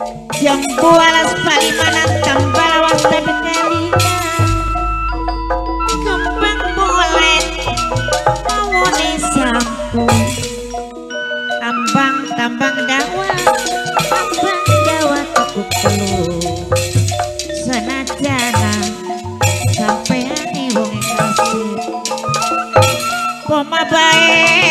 Jambu alas palimanan dan kalina Kembang bolet Awone sampu Ambang tambang dawa Ambang dawa cukup telu Senajana Sampeane wong kasih Poma bae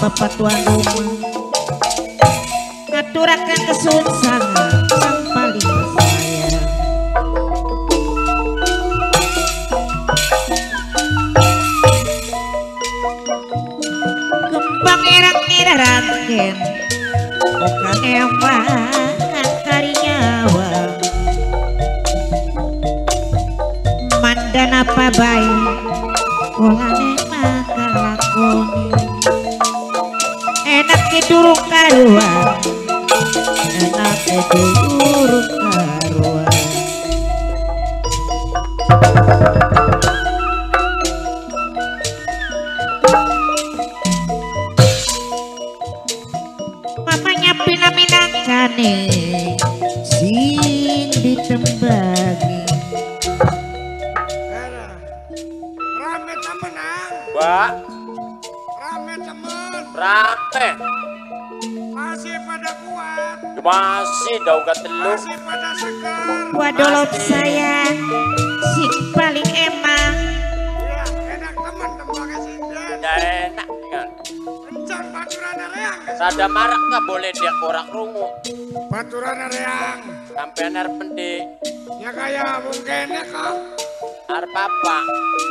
bapak tuan rumah Ngaturakan kesunsangan Yang paling sayang Kembang erang niraraken Bukan emang karyawa Mandan apa baik Kulane makan lakoni durung karuan. Enak durung daugat telu. Wadolop sayang Sing paling emang Ya, enak temen tembaknya sinden. Ya enak kan. Kencang baturan reang. Sada marak nggak boleh dia korak rungu. Baturan reang. Sampai ner pendi. Ya kayak mungkin ya kok. Arep apa?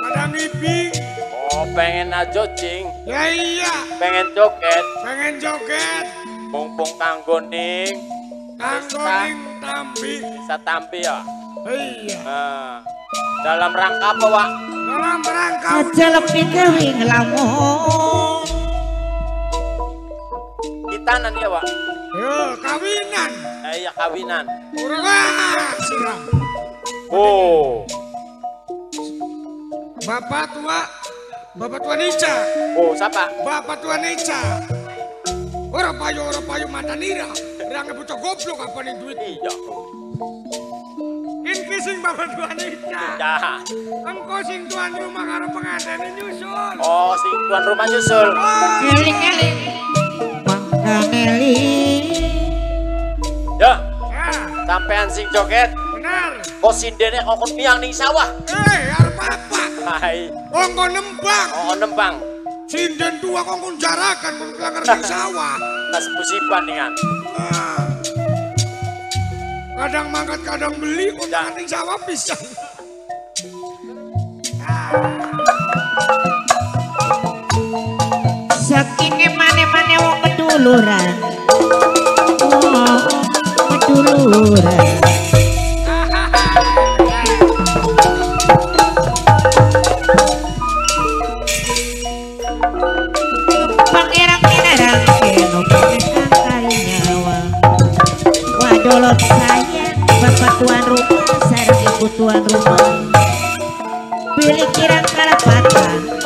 Pada ngibing. Oh pengen aja cing. Ya iya, Pengen joget. pengen joget. Mumpung kanggo ning. Kanggo ning tambi. Bisa tampi ya. Iya. Nah, dalam rangka apa Wak? Dalam rangka Aja lebih kewing lamun Gitanan ya Wak? Yo, kawinan. Eh iya kawinan. Kurang siram. Oh. Bapak tua, Bapak tua Nica, Oh siapa? Bapak tua Nica. Orang payu, orang payu mata Rangga butuh goblok apa nih duit? Iya. Ini sing Bapak tua Nica. Ya. Engkau sing tuan rumah karo pengantin nyusul. Oh si tuan rumah nyusul. Oh, Eling-eling Mangkaneli Ya. ya, Sampean sing joget. benar. Kok sindene kok tiang ning sawah. Eh, arep apa? Hai. Ongko nembang. Oh nembang. Sinden tua kongkon jarakan kon kelakar di sawah. Tas musiban nih kan. Kadang mangkat, kadang beli, mangkat di sawah pisang. Saking emane-mane wong keduluran Oh, keduluran Pangeran kinarang tuan rumah sarang ibu tuan rumah. Pilih kirang kalapatan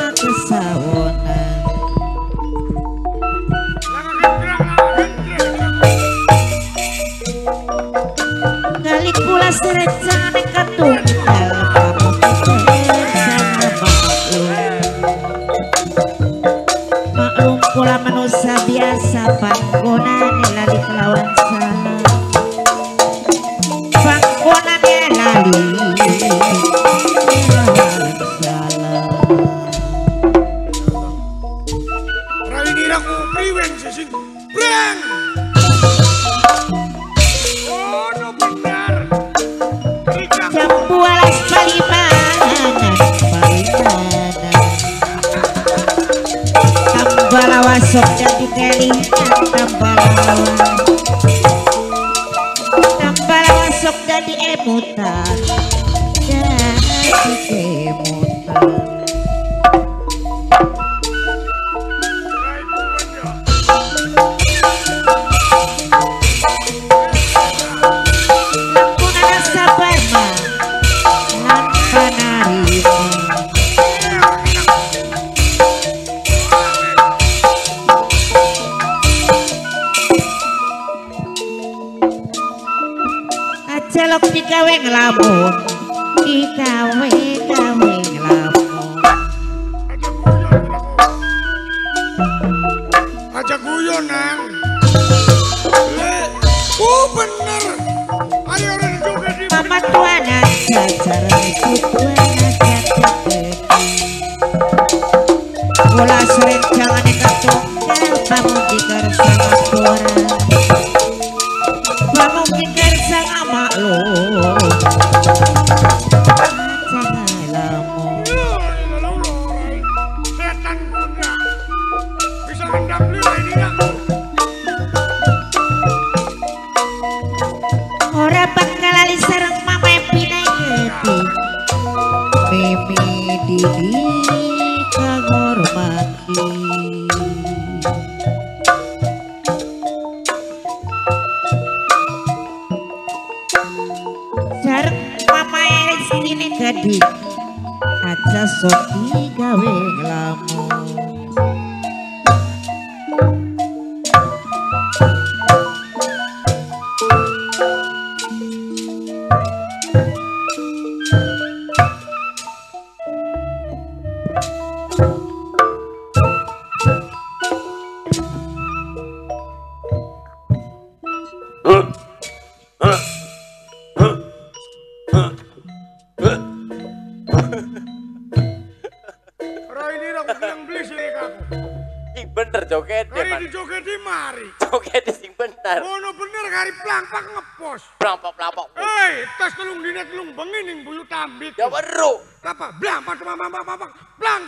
jadi Ora ini aku bilang beli sini kaku. Sing bener joget deh, Kari man. dijoget di mari. Joget sing bener. Mono bener kari pelangpak ngepos. Pelampok-pelampok. Hei, tas telung dina telung bengi ning buyu tambit. Ya weru. Apa? Blampak mama mama Blang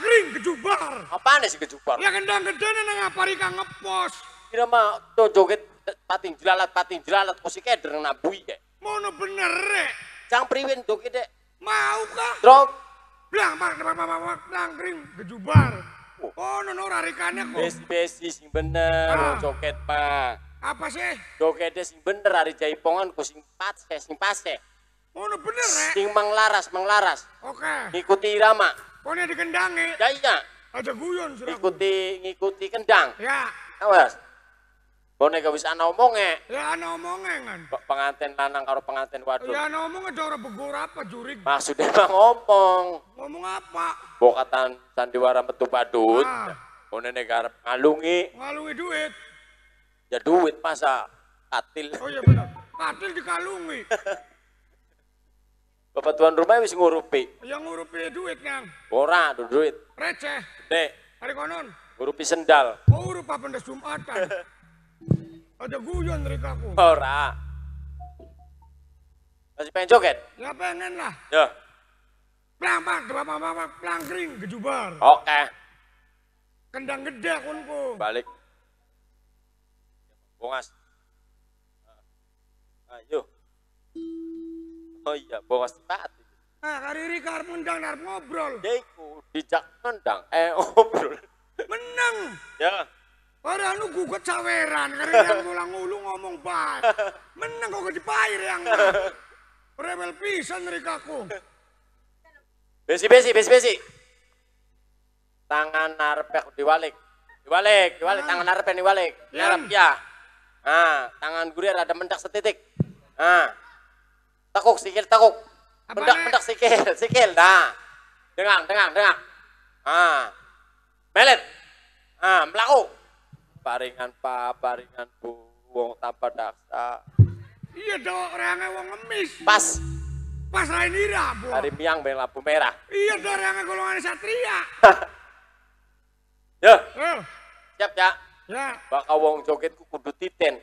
kejubar. Apaan sih kejupar? Ya kendang gedene nang apari kang ngepos. Kira mah to joget pating jelalat pating jelalat kok si keder nak bui ya. Mono bener rek. Cang priwin joget dek. Mau kah? Drop. Blang pak mama mama blang kering kejubar. Oh, nono rarikane kok. Besi-besi sing bener Ah. joget mah. Apa sih? Jogetnya sing bener hari jaipongan ku sing pase sing pase. Mono bener rek. Sing manglaras manglaras. Oke. Ngikuti irama. Pokoknya dikendangi. Ya iya. Aja guyon sudah. Ngikuti ngikuti kendang. Ya, Awas. Bone gak bisa ana omonge. ya ana omongnya kan. Pe- Pengantin lanang karo pengantin wadon. Ya ana omongnya cara begur apa jurig. Maksudnya mah ngomong. Ngomong apa? Bokatan sandiwara metu badut. Ah. Bone negara ngalungi. Ngalungi duit. Ya duit masa katil. Oh iya benar. Katil dikalungi. Bapak tuan rumah wis ngurupi. Yang ngurupi duit nang. Ora duit. Receh. Dek, Hari konon. ngurupi sendal. Oh urup apa ndas Jumatan. Ada guyon dari kaku. Ora. Masih pengen joget? Ya pengen lah. Ya. Depan mama plang kering kejubar. Oke. Kendang gede kunku. Balik. Bongas. Ayo. Oh iya, bongas tipat. Nah, kariri karep ngendang karep ngobrol. Yaiku dijak nendang. Eh, ngobrol. Menang. Ya. Ora anu gugat saweran karena yang ngulang ulu ngomong baik. Menang kok dipair yang. Rebel pisan dari kaku. Besi, besi, besi, besi. Tangan narpek diwalik. Diwalik, diwalik. Tangan narpek diwalik. Ya. Narap ya. Nah, tangan gurir ada mendak setitik. Nah. Tekuk, sikil, tekuk. Mendak, mendak, sikil, sikil. Nah. Dengang, dengang, dengang. Ah. Melet. Ah, melaku. Paringan pa, paringan bu, wong tanpa daksa. Iya dong orangnya wong ngemis. Pas, Pas Rainira, Bu. hari miang beng lampu merah. Iya dong orangnya golongan satria. Ya, Eh, siap ya. ya, Bakal wong jogetku kudu titen,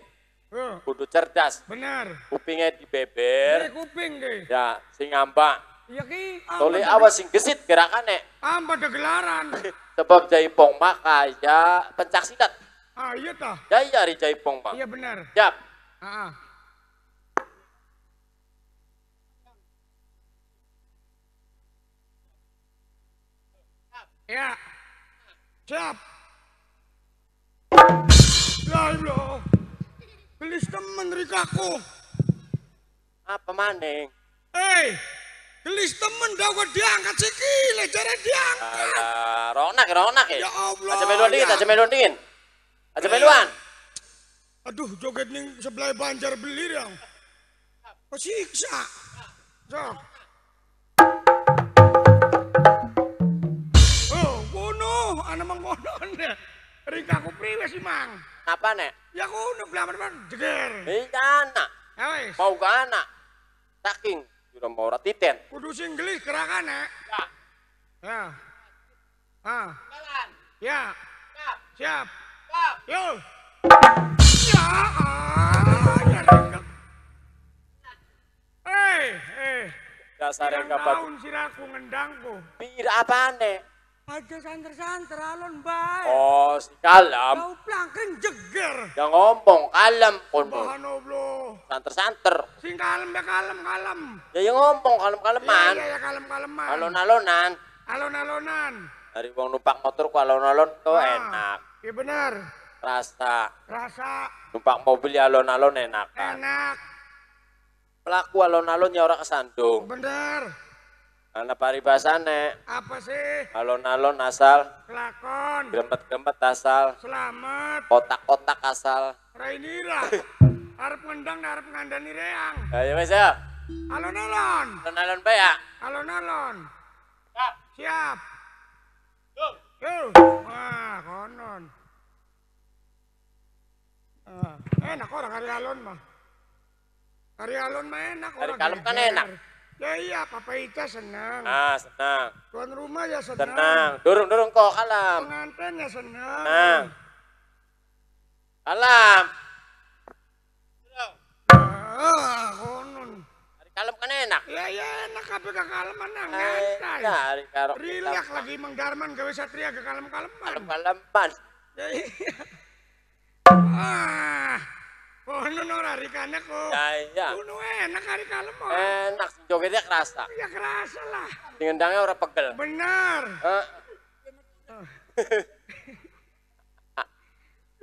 eh, kudu cerdas. benar. Kupingnya Ini dibeber, kuping ke. ya sing ngambak. Iya ki. Tole awas sing gesit gerakannya. Amba ada gelaran. Sebab jaipong maka ya pencak silat. Ah iya tah. Ya iya hari jaipong mah. Iya benar. Siap. Ah. ah. Ya. Siap. Ya Allah. Gelis temen rikaku. Apa maning? Eh, gelis temen dah kok diangkat sikile, cara diangkat. Alah, ronak, ronak ya. Ya Allah, Aja meluan ya. aja meluan. Aja Ya. meluan. Aduh, joget ning sebelah banjar belir yang. Kok siksa? Rika ku priwe sih, Mang? Apa nek? Ya kuno blaman-blaman jeger. Iya anak. Ya wis. Mau ke anak. Saking. Sudah mau ratiten. Kudu sing gelis gerakan, Nek. Ya. Ya. Ah, Jalan. ya. Siap. Siap. Siap. Yo. Ya, ah, ya. Eh, eh. Dasar yang kapan. tahun siraku ngendangku. Pira apa Aja santer-santer alon bae. Oh, kalem. Kau plangken jeger. Yang ngomong kalem kono. Bahan oblo. Santer-santer. Sing kalem ya kalem kalem. Ya yang ngomong kalem-kaleman. iya ya kalem kaleman. Alon-alonan. Alon-alonan. Dari wong numpak motor ku alon-alon tuh Ah, enak. Iya benar. Rasa. Rasa Numpak mobil ya alon-alon enak. kan. enak. Pelaku alon-alon ya ora kesandung. Bener. Karena paribasane Apa sih? alon-alon asal, Kelakon. gemet-gemet asal, Selamat. kotak-kotak asal. Rainira. Arep ngendang dan arep ngandani reang. Ayo wes ya. Alon-alon. Alon-alon bae ya. Alon-alon. Siap. Siap. Yo. Yo. Wah, konon. Ah, enak orang hari alon mah. Hari alon mah enak orang kalem kan enak. Ya iya, Papa Ica senang. Ah, senang. Tuan rumah ya senang. Tenang. Durung-durung kok kalem. Pengantin ya senang. Tenang. Kalem. Ah, konon. Hari kalem kan enak. Ya ya enak kabeh kakaleman nang Eh, nyantai. hari karo Rilak lagi Mang Darman gawe satria ke kalem-kaleman. kalem-kaleman. Ya iya. Ah. Konon ora rikane kok. Ya iya. Kuno enak hari kalem mah. Enak jogetnya kerasa. Ya kerasa lah. Sing ngendangnya ora pegel.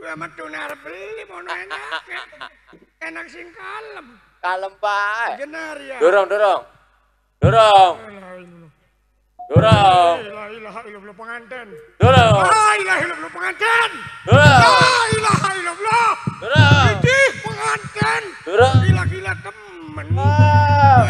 Eh, mah tuh arep beli mono enak. ya. Enak sing kalem. kalem bae. Benar ya. Dorong, dorong. Dorong, dorong, illallah. La ilaha illallah pengantin. dorong, La ilaha illallah pengantin. dorong, La ilaha illallah. dorong, Dorong. Gila-gila temen. Ah,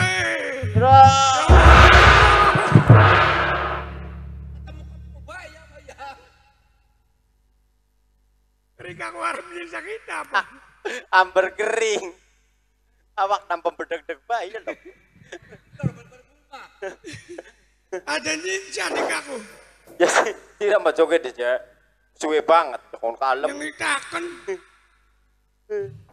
aku harap bisa kita apa? Amber kering. Awak tanpa berdeg-deg ya lho. Ada ninja di kaku. Ya sih, tidak mau joget aja. Suwe banget, kon kalem. Yang itakan.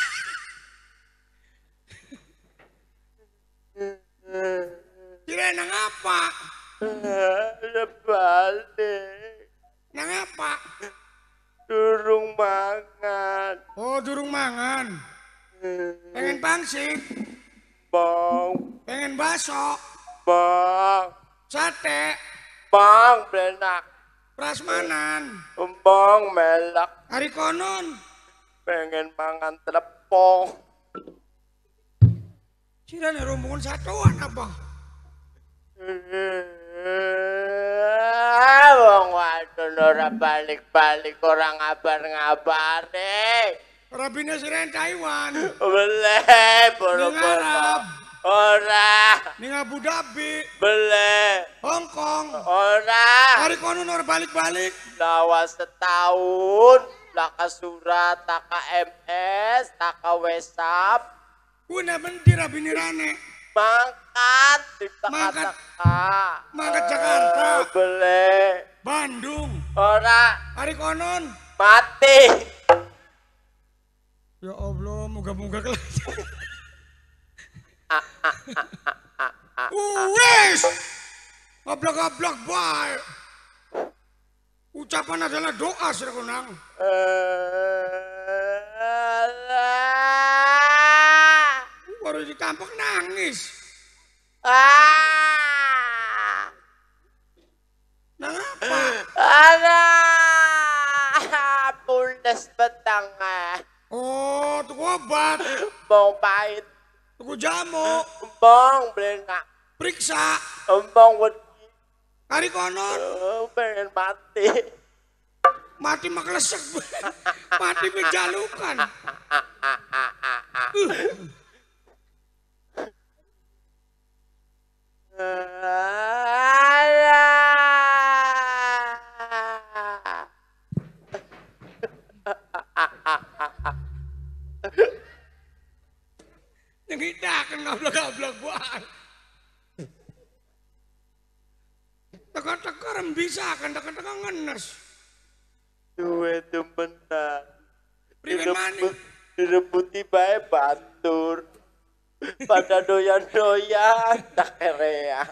Nang apa? Balik, Nang apa? durung mangan. Oh, durung mangan. Pengen pangsit, Bang, pengen baso, bang, sate, bang, benak. prasmanan. Bang, melak. Hari konon. Pengen mangan telepong. Kira nih rombongan satuan apa? Wong wadon ora balik-balik orang ngabar-ngabare. Rabina Siren Taiwan. Ning boro-boro. Ora, Ning Abu Dhabi. boleh. Hong Kong. Ora, Hari konon orang balik-balik. lawas setahun. Laka surat, taka MS, taka WhatsApp. Kuna bendi Rabini Rane. Mangkat, Mangkat. kata Mangkat Jakarta. Boleh. Bandung. Ora, Hari konon. mati. Ya Allah, moga-moga kelas. Wes! Goblok-goblok bae. Ucapan adalah doa sir kunang. Alah. Baru ditampok nangis. Ah. Nang apa? Alah, puldes betanga. Oh, tuku obat. Bong pahit, Tuku jamu. bong belengak, Periksa. bong wedi, Kari konon. oh, pengen mati. Mati maklesek. Mati bejalukan. Alah. Yang kita kan gablak-gablak buat. Teka-teka bisa kan teka-teka ngenes. Duwe demenan. Priwen maning. Direbuti bae batur. Pada doyan-doyan tak kerea.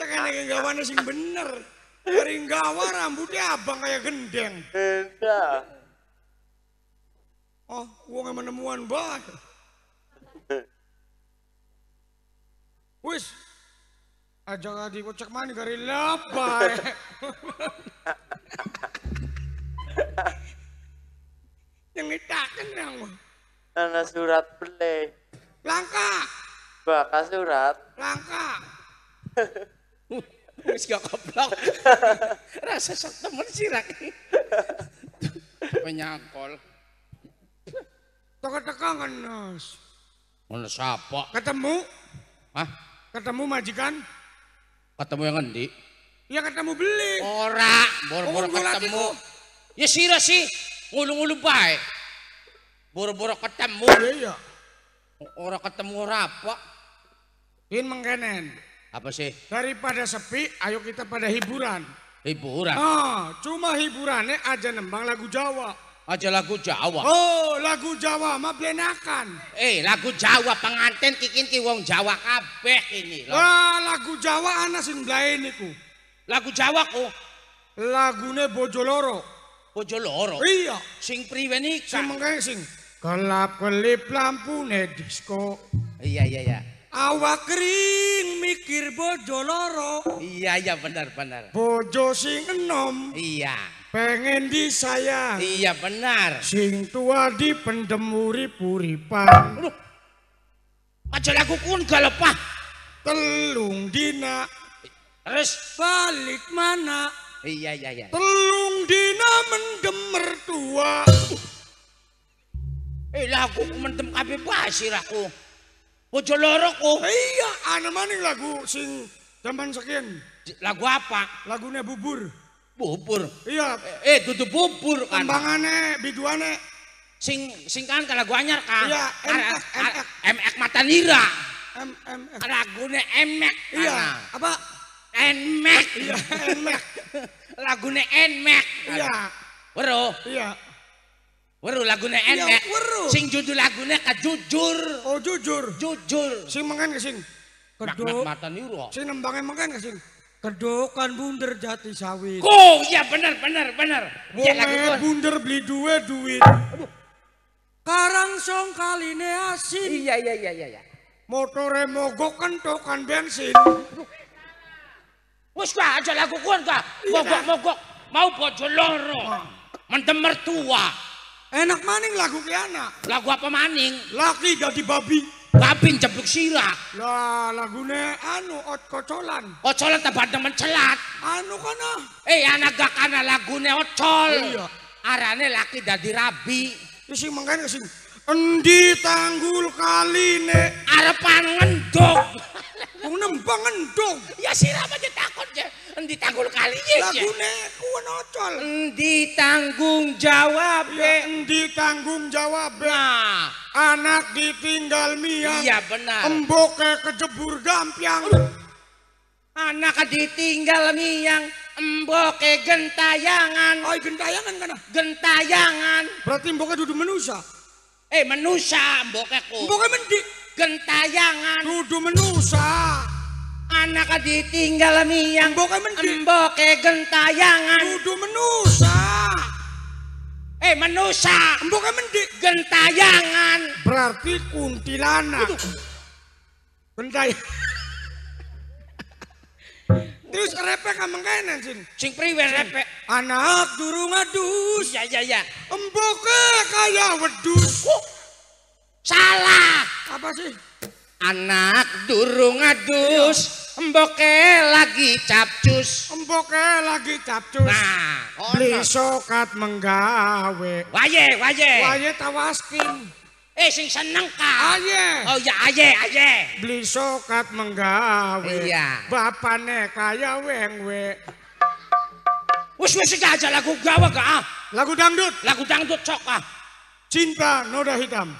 Tekan lagi gawane sing bener. Dari gawa rambutnya abang kayak gendeng. Endah. Oh, uang menemuan banget. Wis, aja gak kocak mani dari lapai. Yang ngitakan yang Ana surat beli. Langka, Baka surat. langka. Wis gak keblok. Rasa sok temen sirak. Penyakol. Teka-teka ngenes. Ngono sapa? Ketemu, Hah? ketemu majikan. Ketemu yang ngendi? Ya ketemu beli. Ora, boro-boro Oh, ketemu. Ya sira sih, ngulu-ngulu bae. Boro-boro ketemu. Iya, iya. Ora ketemu apa? Ini mengkenen. Apa sih? Daripada sepi, ayo kita pada hiburan. Hiburan. Ah, cuma hiburannya aja nembang lagu Jawa. Aja lagu Jawa. Oh, lagu Jawa mah blenakan. Eh, lagu Jawa pengantin kikin ki wong Jawa kabeh ini. Loh. Wah, lagu Jawa ana sing blaen iku. Lagu Jawa ku Lagune Bojoloro. bojo loro. Iya, Sing priwe sing nikah? mengke sing kelap kelip lampune disco. Iya, iya, iya. Awak kering mikir Bojoloro. Iya, iya benar, benar. Bojo sing enom Iya. pengen disayang. Iya benar. Sing tua dipendem urip-uripan. Aduh. Aja lagu kun galepah. Telung dina Terus. balik mana? Iya iya iya. Telung dina mendem mertua. Eh lagu ku mentem kabeh basir aku. Bojo loro ku. Iya, ana maning lagu sing zaman sekian. Lagu apa? Lagune bubur. Bubur. Iya, Eh dudu bubur kan. kembangane biduane. Sing sing kan ke lagu anyar kan. Iya, Ara- MX, ara- MX Mata Nira. M M. Lagune emek. Iya, Ana. apa? Enmek. Iya, emek. Lagune enmek. Iya, Weruh. iya. Weruh lagune Iya, enek. weruh. Sing judul lagune ka jujur. Oh jujur. Jujur. Sing mengen ke sing. Mak Kedok. mata niru. Sing nembangnya mengen ke sing. Kedokan bunder jati sawit. Oh, iya benar benar benar. Iya kon. bunder beli duwe duit. Karang song kaline asin. Iya iya iya iya iya. Motore mogok kentokan bensin. Wes ka aja lagu kon ka. Iya, Mogok mogok mau bojo loro. Mentem mertua. Enak maning lagu ki anak. Lagu apa maning? Laki jadi babi. Babin jeblok sira. Lah lagune anu ot kocolan. Ocolan tabad mencelat. Anu kana. Eh anak gak kana lagune ocol. Iya. Arane laki dadi rabi. Wis mangkane sing endi tanggul kaline. Arepan ngendog. Wong nembang endong. ya sira aja takut ya. Endi tanggung kali ya. Lagune kuwen ocol. Endi tanggung jawab Ya, endi tanggung jawab Nah, anak ditinggal miang. iya benar. Emboke kejebur gampiang. Anak ditinggal miang emboke gentayangan. Ay gentayangan kana. Gentayangan. Berarti emboke dudu menusa. Eh manusia emboke ku. Emboke mendi Gentayangan. dudu menusa. Anak ditinggal miang Emboke mendi emboke gentayangan. dudu menusa. Eh manusia Emboke mendi gentayangan. berarti kuntilanak. Gentay Terus repek kameng kene sin. Sing priwe repek. Anak durung adus. Iya iya iya. Emboke kaya wedus. Salah. Apa sih? Anak durung adus, emboke lagi capcus. Emboke lagi capcus. Nah, Beli sokat menggawe. Waye, waye. Waye tawaskin. Eh sing seneng ka. Aye. Oh ya aye, aye. Beli sokat menggawe. Iya. Bapane kaya wengwe. Wis wis iki aja lagu gawa ka. ah. Lagu dangdut. Lagu dangdut sok ah. Cinta noda hitam.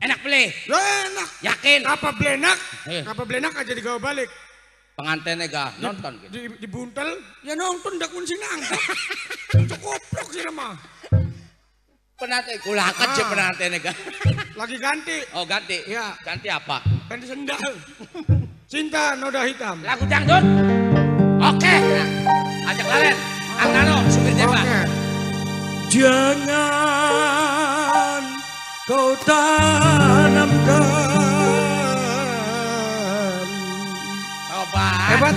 Enak beli. Lah enak. Yakin. Apa blenak? Eh. Apa blenak aja digawa balik. Pengantinnya ga nonton gitu. Di, dibuntel, ya nonton dah kunci nangkep. Cukup blok sih mah. Penantin kulakat sih Ah. penantinnya ga. Lagi ganti. Oh ganti. Iya. Ganti apa? Ganti sendal. Cinta noda hitam. Lagu dangdut. Oke. Nah, ajak kalian. Kang Nano, supir tembak. Oke. Jangan kau tanamkan.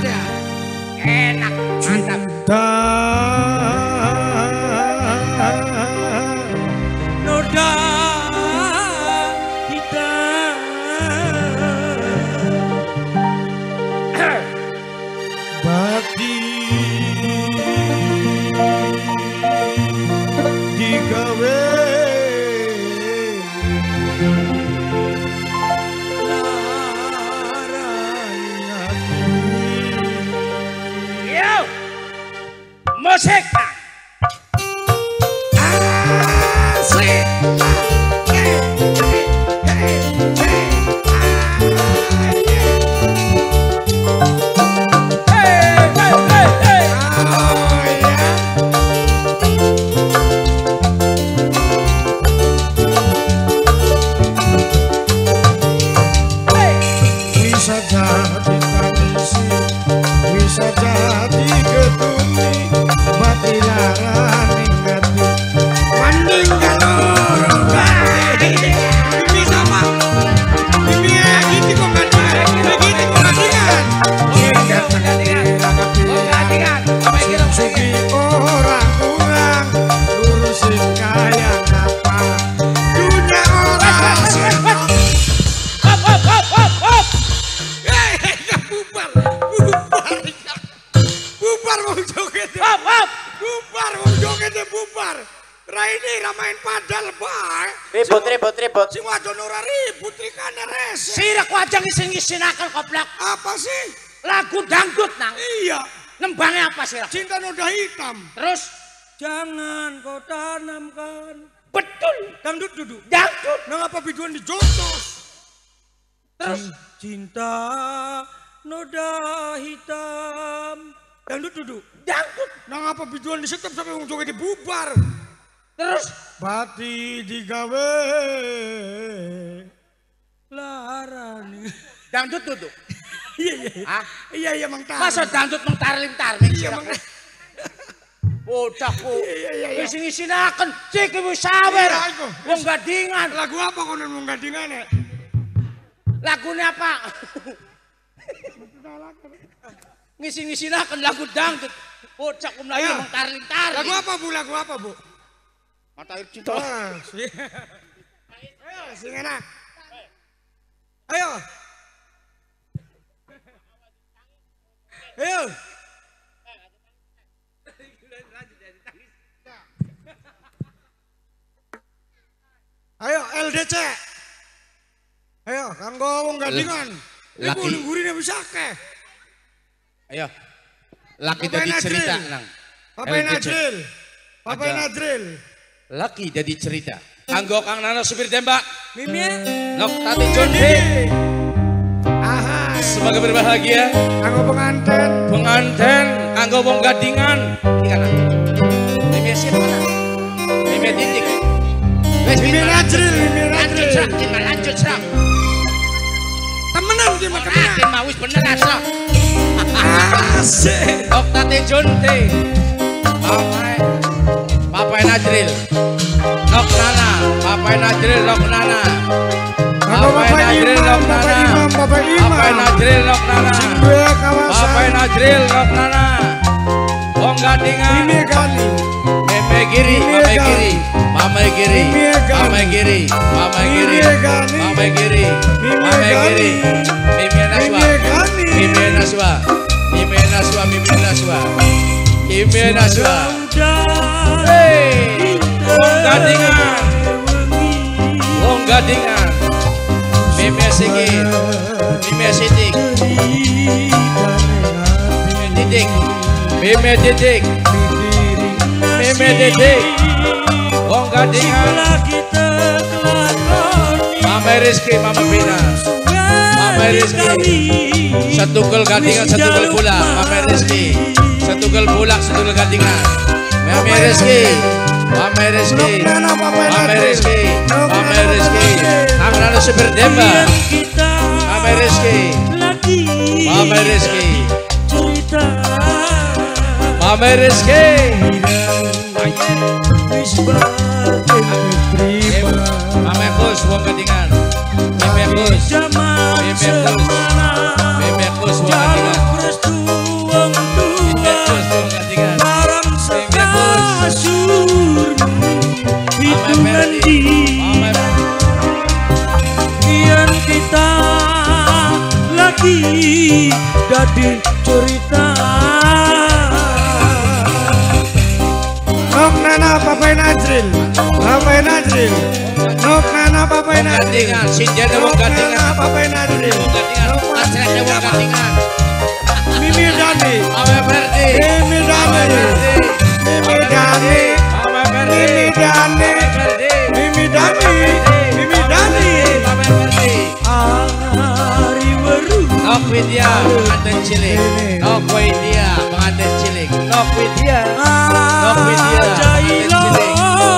Ya? Enak. Mantap. মশেখা Raini ramain padal bae. Ribut, ribut, ribut. Si wadon ora ribut rikane rese. Sirak wajang isin-isinakan koplak. Apa sih? Lagu dangdut nang. Iya, Nembangnya apa sih? cinta noda hitam. Terus Jangan kau tanamkan. betul Dangdut duduk. dangdut. Nang apa biduan dijotos? Terus Cinta noda hitam. Dangdut duduk. dangdut. Nang apa biduan disetep sampai wong joget dibubar. Terus Pati digawe larani. dangdut duduk. Iya iya. Hah? Iya iya Mang. Masa dangdut mengtarling-tarling Iya sirak. Mang. Bocah ku. Iya iya iya. Isin-isinakan. Cik ibu sawer. Iya. Wong gadingan. Lagu apa konon wong gadingane? Lagunya apa? Ngisi-ngisinakan lagu dangdut. Bocah ku melayu Ayo. mengtarling-tarling. Lagu apa Bu? Lagu apa Bu? Mata air cinta. Ayo sing enak. Ayo. Ayo. Ayo LDC. Ayo kanggo wong gadingan. Iku Laki. nunggurine bisa ke. Ayo. Laki Najril. cerita nang. Papa LDC. Najril. Papa Ada. Najril. Laki jadi cerita. Kanggo Kang Nano supir tembak. Mimi. Nok Tati B. Aha. Sebagai berbahagia. Kanggo pengantin. Penganten. Kanggo wong gadingan. Ingat. Mimi siapa mana? Mimi titik. Mimi Najril, Mimi Lanjut Najril. serak. Lanjut serak. Temenan ki mah Ratin temenan. mau wis bener asal. Asik. Nok Tati John B. Papai. Bapak Najril. Loknana Bapak Najril Loknana Bapak Najril Loknana Bapak Najril Loknana Bapak Najril Loknana Om Gadingan. Ini kali Meme kiri, meme kiri, meme kiri, meme kiri, meme kiri, meme kiri, meme kiri, meme naswa, Mimi naswa, Mimi naswa, Mimi naswa, Mimi naswa. Wong gadingan Wong gadingan Mimes iki Mimes sidik Mimes didik Mimes didik Mimes didik Wong gadingan mame Rizky mame Bina mame Rizky Setunggal gadingan, setunggal bulak, pamer rezeki. Setunggal bulak, setunggal gadingan. Mami Rizky Mami Rizky Mami Rizky Mami Rizky Namrano Super Demba. Mami Rizky Mami Rizky Mami Rizky Mami Kus Wong Kedingan Mami Kus Mami Kus Mami Kus Wong Kedingan iki dadi cerita Nok nana papai najril papai najril Nok nana papai najril Sinja dewa gadingan papai najril Nok nana dewa gadingan Mimi dadi Awe berdi Mimi dadi Mimi dadi Mimi dadi Mimi dadi Widya, pengantin cilik, Nok Widya, pengantin cilik, Nok Widya, Nok Widya, pengantin cilik,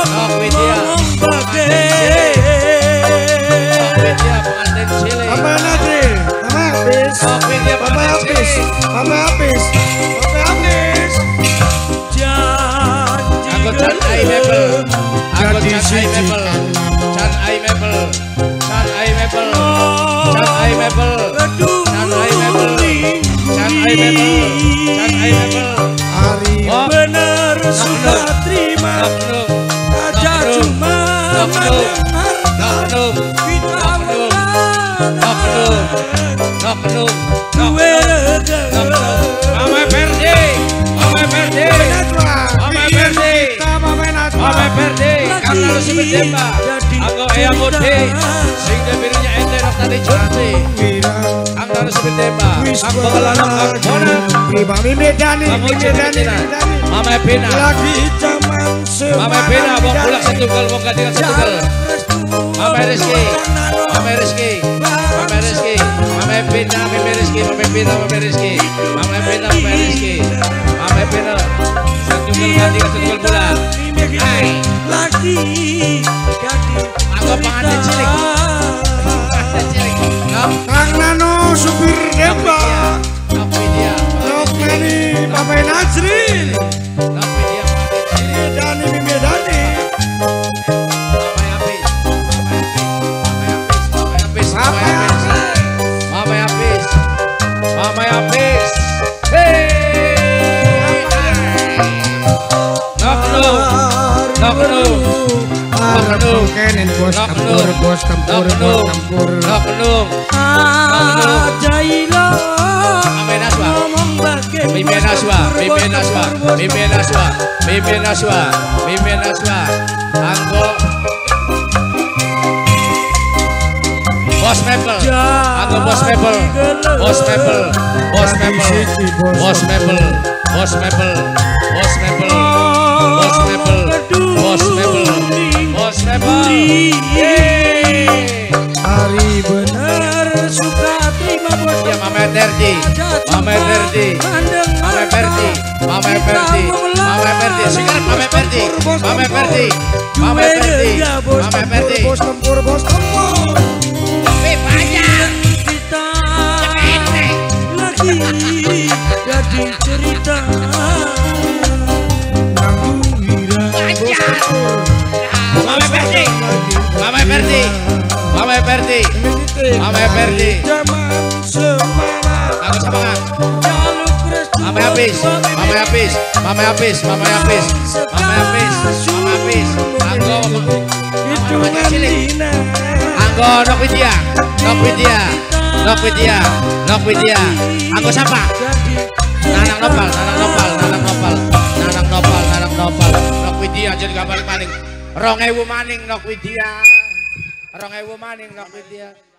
Nok Widya, Nok Widya, pengantin cilik. Nok Widya, Papa pengantin habis. cilik. Papa habis. Habis. Aku Chan Ai Mebel, aku Chan Ai Mebel, Chan Ai Hari benar sudah terima Raja cuma mendengar Kita menang Dua Karena harus Aku ayam mode Sing demi Nadi Chanti Ang Nana Subitema Ang Babalana Ang Bonan Iba Mimedani Mimedani Mama Pina Lagi zaman semana Mama Pina Bong pulak satu gol Bong gantikan satu gol Mama Rizky Mama Rizky Mama Rizky Mama Pina Mama Rizky Mama Pina Mama Rizky Mama Pina Mama Rizky Mama Pina Satu gol gantikan satu gol pula Lagi Lagi Aku pangannya cilik Kang Nano supir Depok Nopeni Bapak Najrin Dani Mimi Dani Mama Yapis Mama Yapis Knock knock Knock knock Knock knock Knock knock Knock knock Knock knock Mimi Naswa, Mimi Naswa, Anggo, Bos Maple, Anggo Bos Maple, Bos Maple, Bos Maple, Bos Maple, Bos Maple, Bos Maple, Bos Maple, Bos Maple, Bos Maple, Perdi, Mame Perdi, Mame Perdi, Mame Perdi, Mame Perdi, sekarang Mame Perdi, Mame Perdi, Mame Perdi, Mame Perdi, bos tempur, bos tempur, tapi banyak kita lagi jadi cerita. Mame Perdi, Mame Perdi, Mame Perdi, Mame Perdi. Semangat. Aku kan? jaluk Apis, Mama Apis, Mama Apis, Mama Apis, Mama Apis, Mama Apis. Anggo, Hitungan dina Anggo Nok Widya, Nok Widya, Nok Widya, Nok Widya. Anggo siapa? Nanang Nopal, Nanang Nopal, Nanang Nopal, Nanang Nopal, Nanang Nopal. Nok Widya jadi gambar maning. Rong ewu maning Nok Widya. Rong maning Nok.